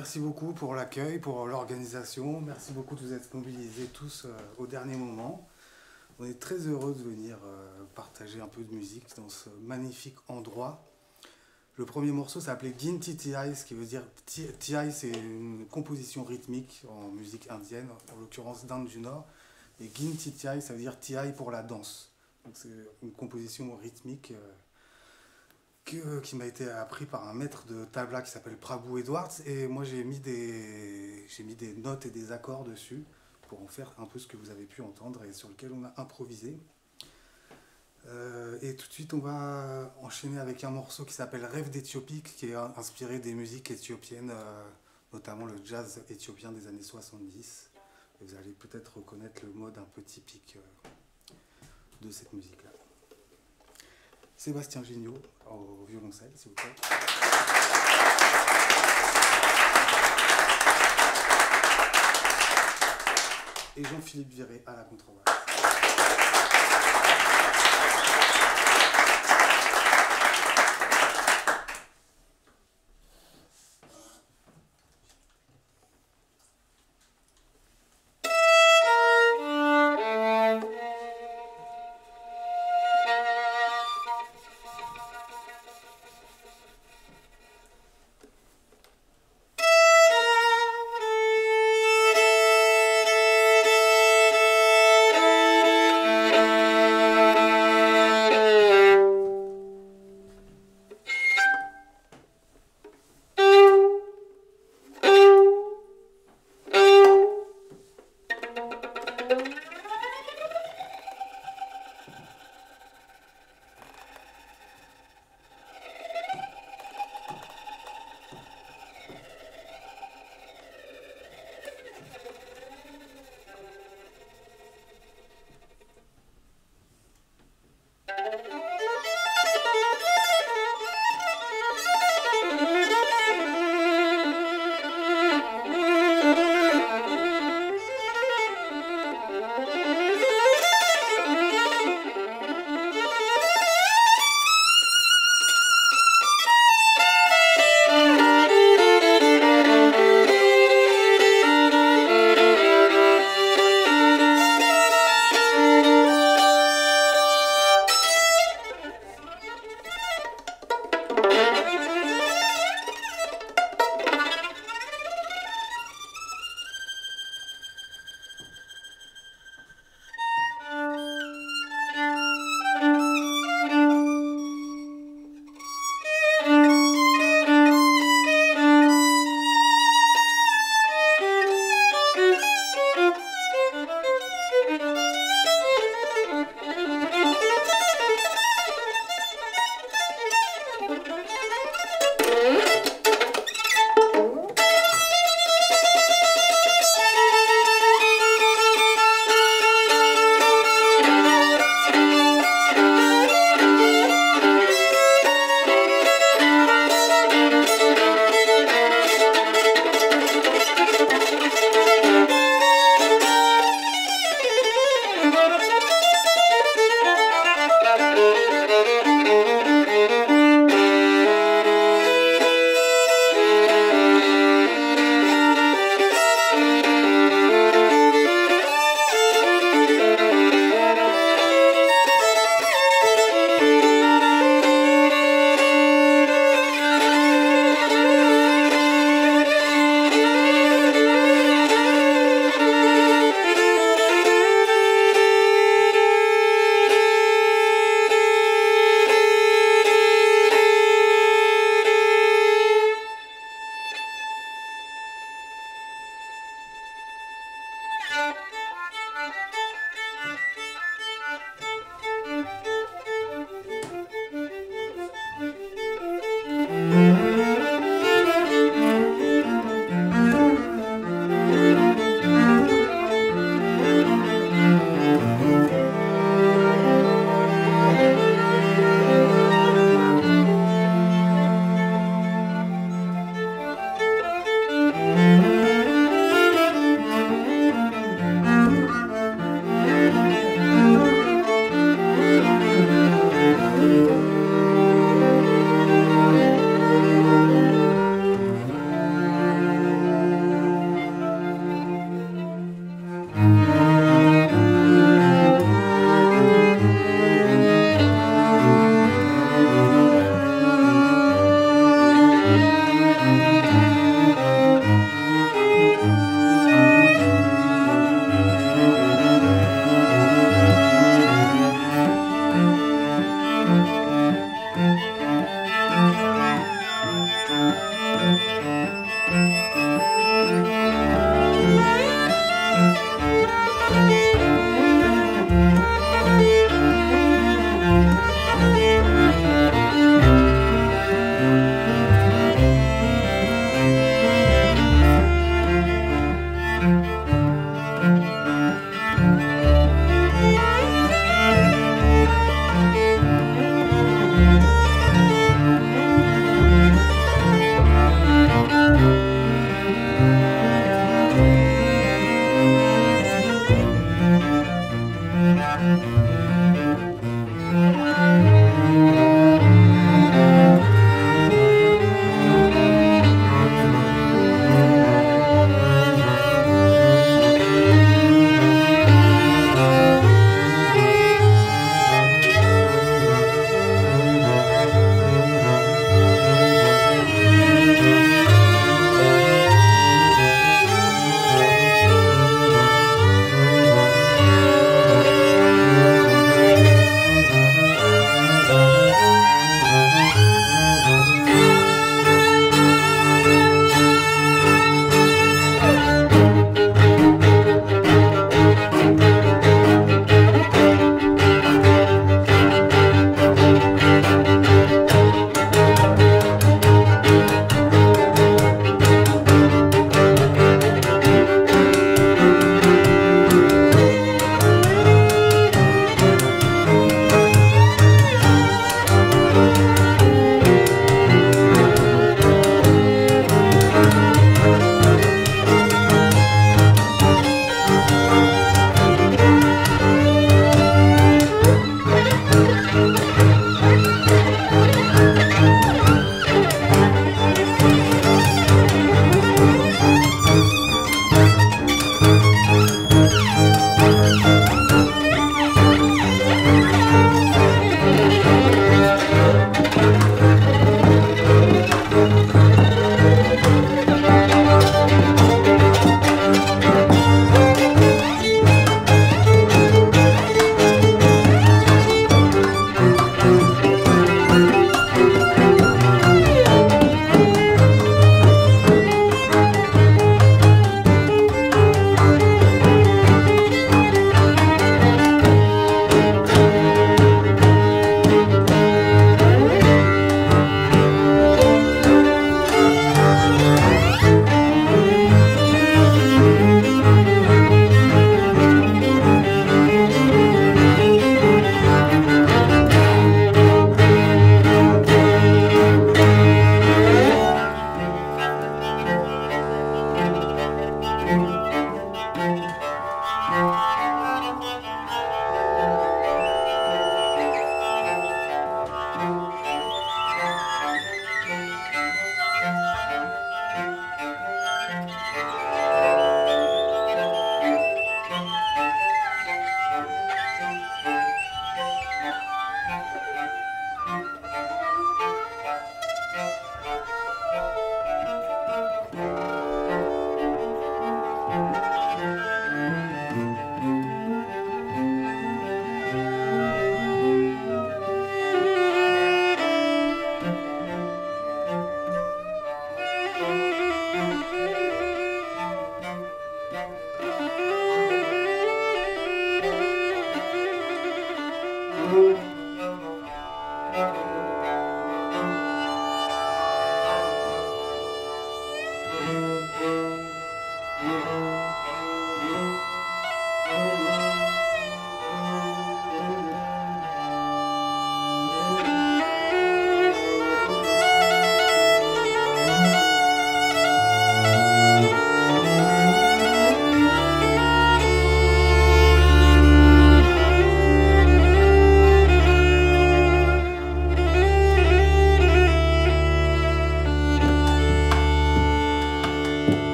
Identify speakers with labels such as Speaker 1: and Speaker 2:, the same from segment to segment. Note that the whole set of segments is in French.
Speaker 1: merci beaucoup pour l'accueil, pour l'organisation. Merci beaucoup de vous être mobilisés tous euh, au dernier moment. On est très heureux de venir euh, partager un peu de musique dans ce magnifique endroit. Le premier morceau s'appelait Ginti Ti, ce qui veut dire Ti, c'est une composition rythmique en musique indienne, en l'occurrence d'Inde du Nord. Et Ginti Ti, ça veut dire Ti pour la danse. Donc c'est une composition rythmique. Euh, qui m'a été appris par un maître de tabla qui s'appelle Prabhu Edwards. Et moi, j'ai mis, des, j'ai mis des notes et des accords dessus pour en faire un peu ce que vous avez pu entendre et sur lequel on a improvisé. Euh, et tout de suite, on va enchaîner avec un morceau qui s'appelle Rêve d'Éthiopie, qui est inspiré des musiques éthiopiennes, euh, notamment le jazz éthiopien des années 70. Et vous allez peut-être reconnaître le mode un peu typique euh, de cette musique-là. Sébastien Gignot au violoncelle, s'il vous plaît. Et Jean-Philippe Viré à la contrebasse.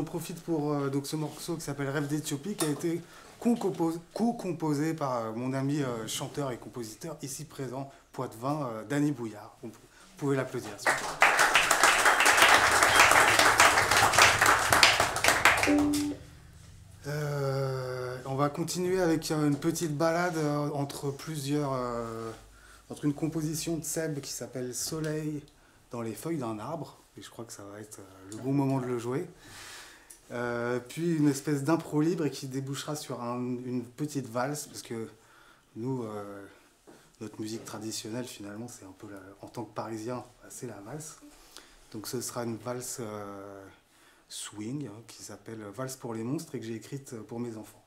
Speaker 1: J'en profite pour euh, donc ce morceau qui s'appelle Rêve d'Éthiopie qui a été co-composé par euh, mon ami euh, chanteur et compositeur ici présent, Poitvin, Danny Bouillard. Vous pouvez l'applaudir. on va continuer avec une petite balade entre plusieurs, entre une composition de Seb qui s'appelle Soleil dans les feuilles d'un arbre, et je crois que ça va être le bon moment de le jouer. Euh, puis une espèce d'impro libre qui débouchera sur une petite valse, parce que nous, euh, notre musique traditionnelle, finalement, c'est un peu, la, en tant que parisien, bah, c'est la valse. Donc ce sera une valse euh, swing hein, qui s'appelle Valse pour les monstres et que j'ai écrite pour mes enfants.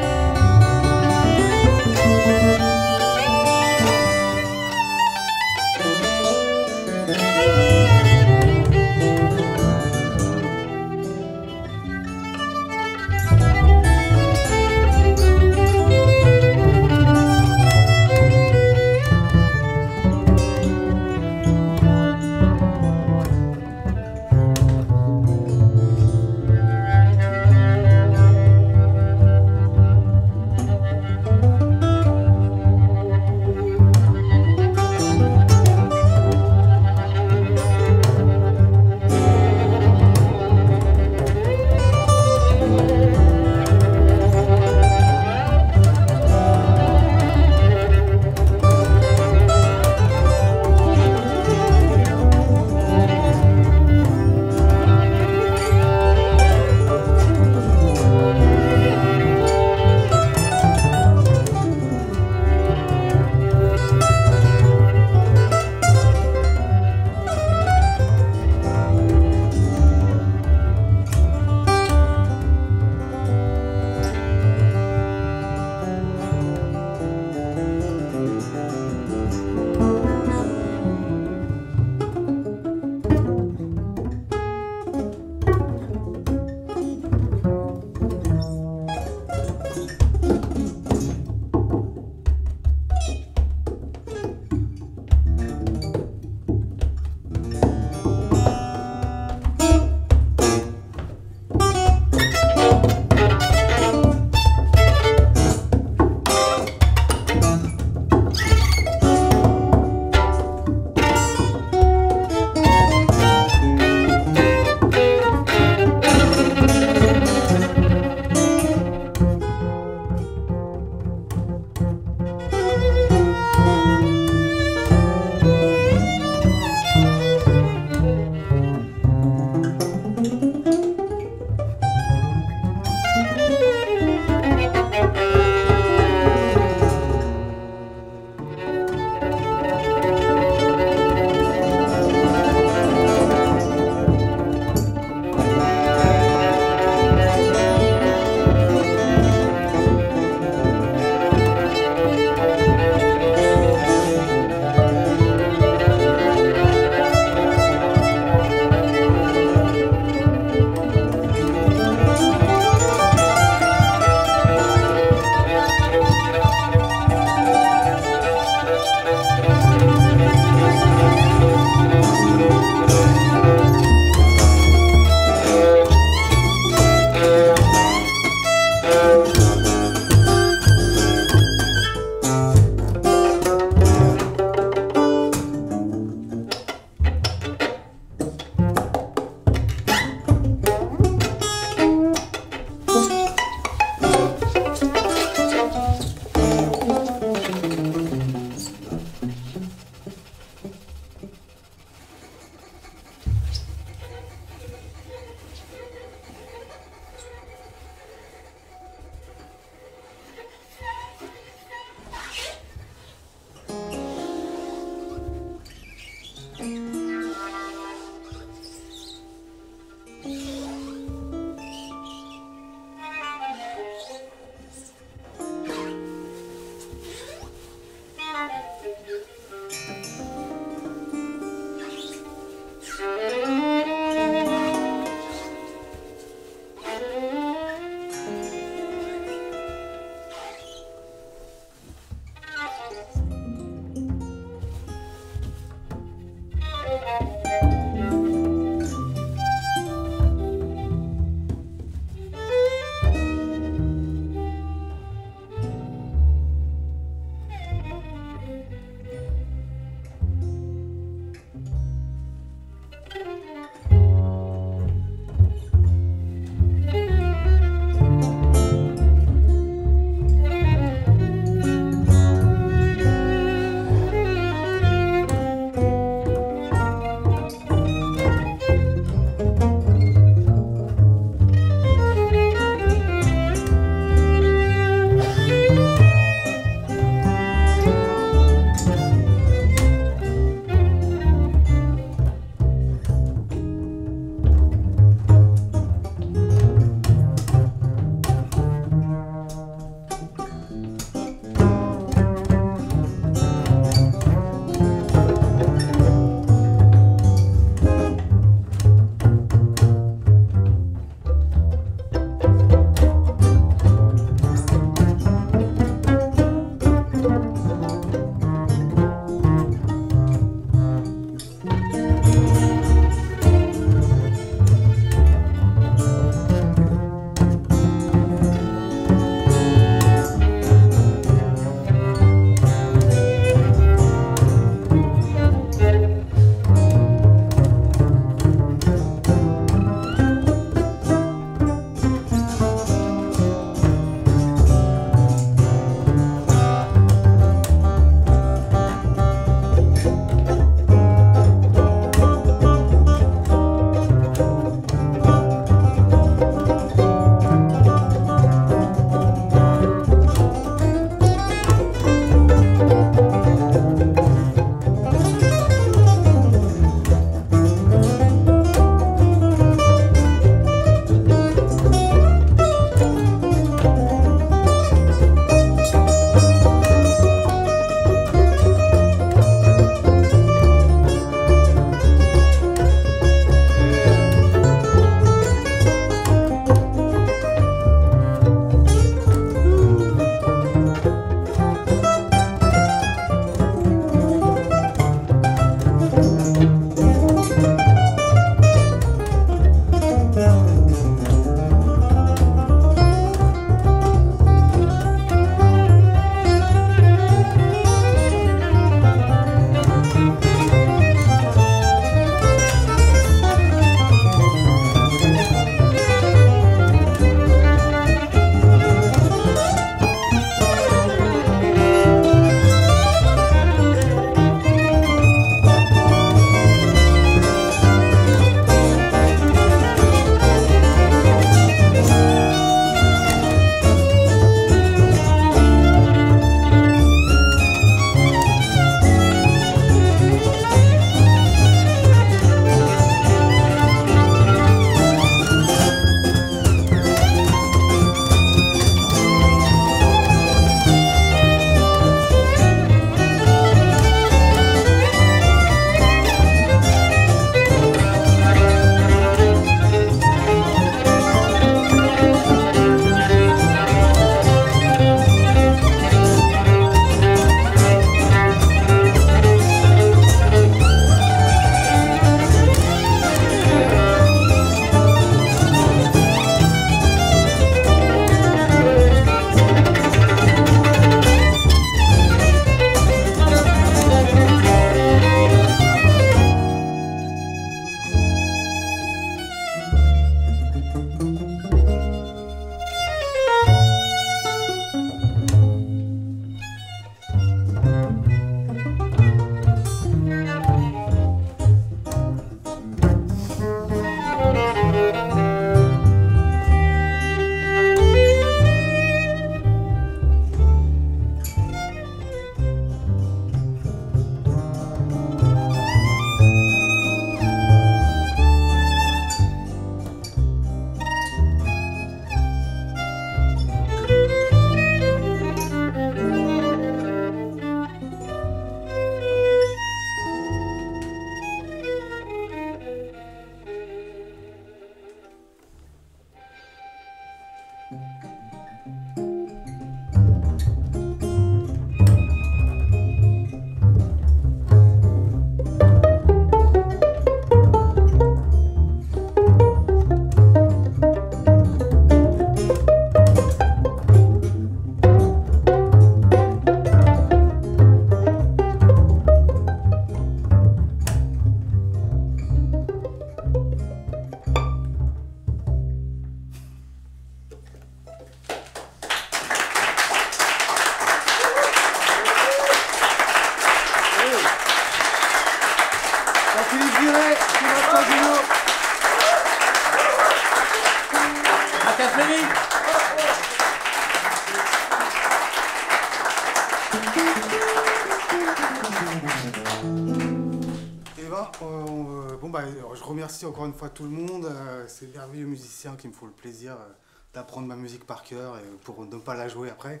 Speaker 1: Encore une fois tout le monde, euh, ces merveilleux musiciens qui me font le plaisir euh, d'apprendre ma musique par cœur et pour ne pas la jouer après.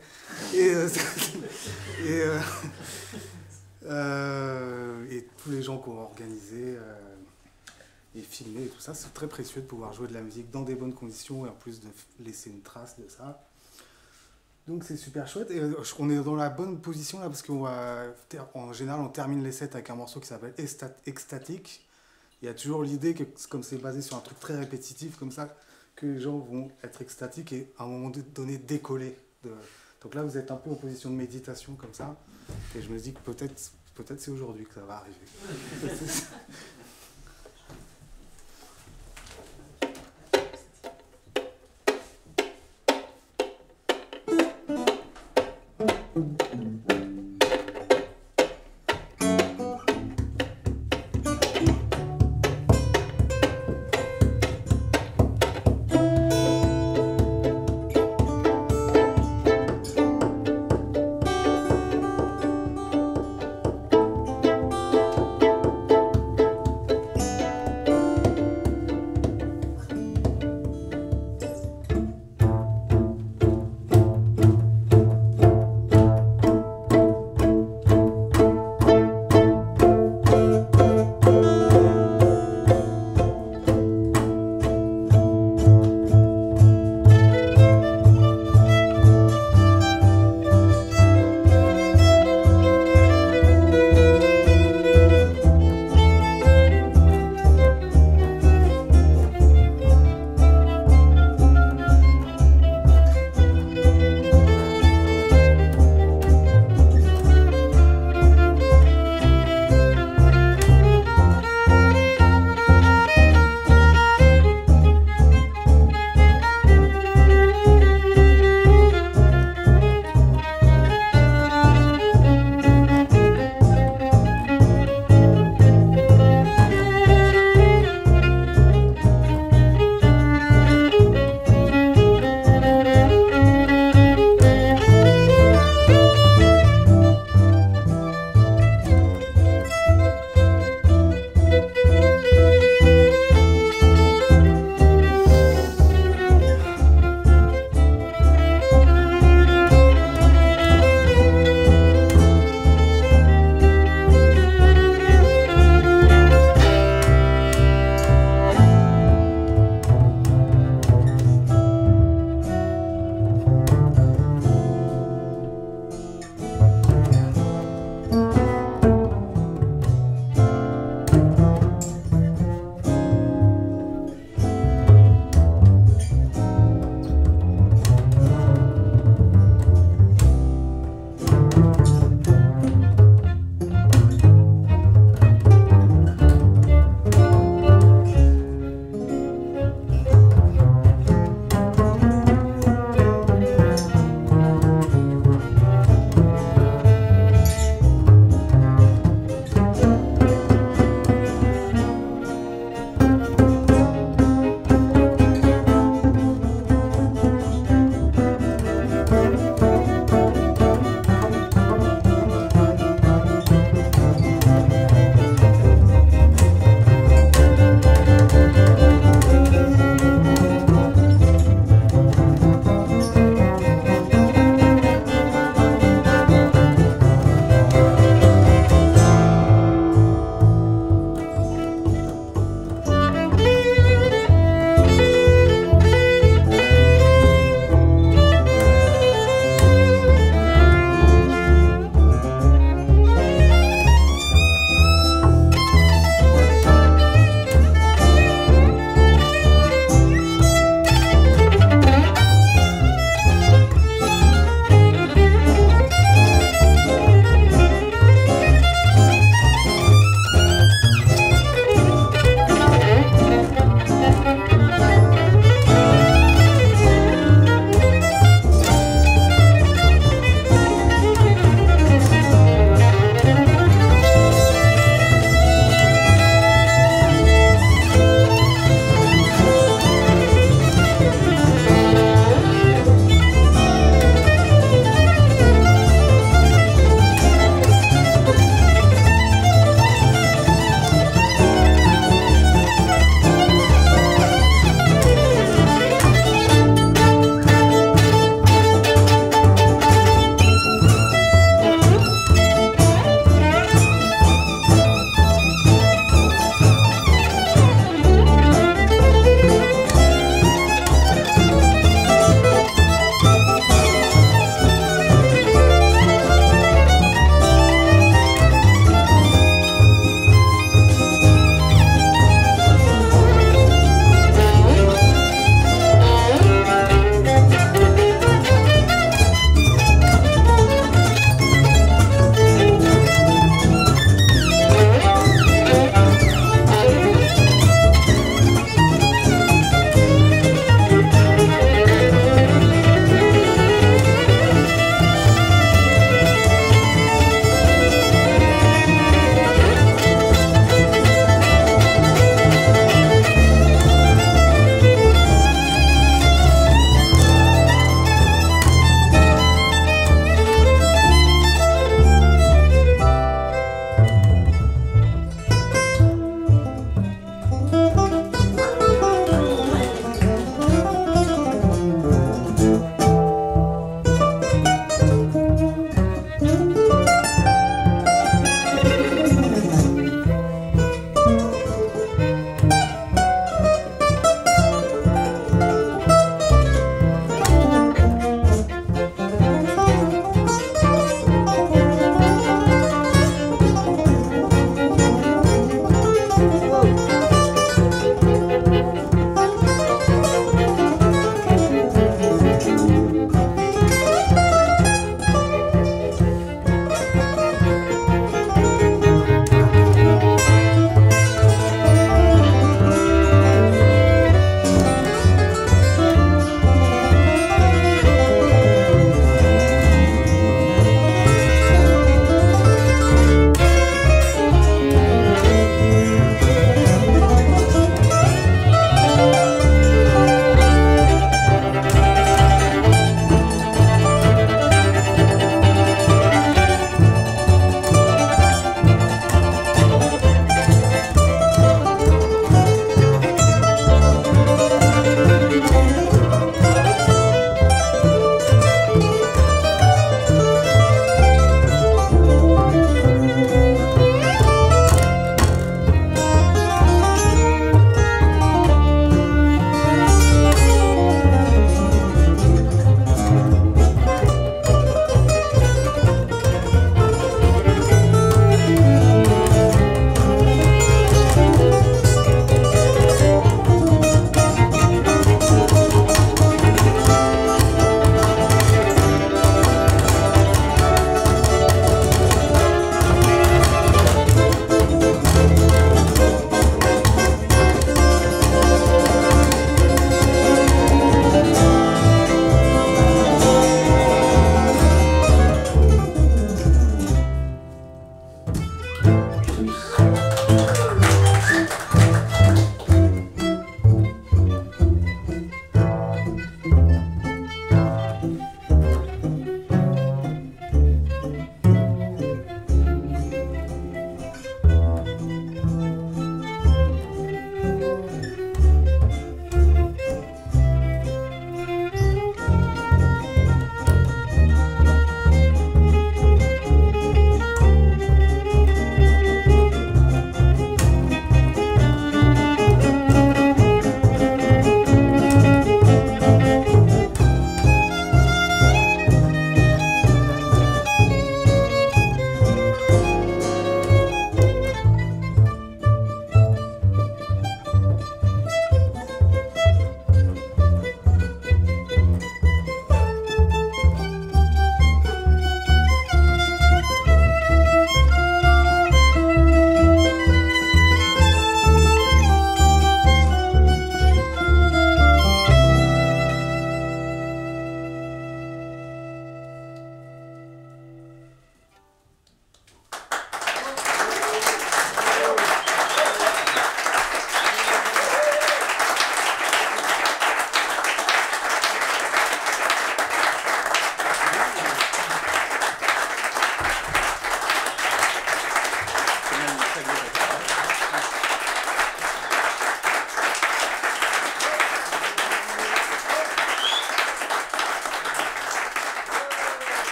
Speaker 1: Et, et, et, tous les gens qui ont organisé et filmé et tout ça, c'est très précieux de pouvoir jouer de la musique dans des bonnes conditions et en plus de laisser une trace de ça. Donc c'est super chouette et on est dans la bonne position là parce qu'en général on termine les sets avec un morceau qui s'appelle Ecstatic. Il y a toujours l'idée que comme c'est basé sur un truc très répétitif comme ça, que les gens vont être extatiques et à un moment donné décoller. Donc là vous êtes un peu en position de méditation comme ça et je me dis que peut-être peut-être c'est aujourd'hui que ça va arriver.